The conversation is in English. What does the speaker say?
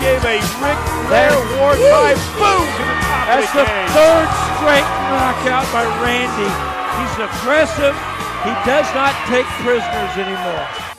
Gave a Ric Flair War Time boom to the top That's of the the third straight knockout by Randy. He's aggressive. He does not take prisoners anymore.